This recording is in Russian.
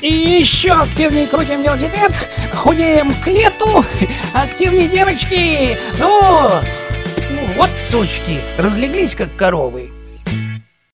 И еще активнее крутим велосипед, худеем к лету, активнее девочки. Ну, ну вот сучки, разлеглись как коровы.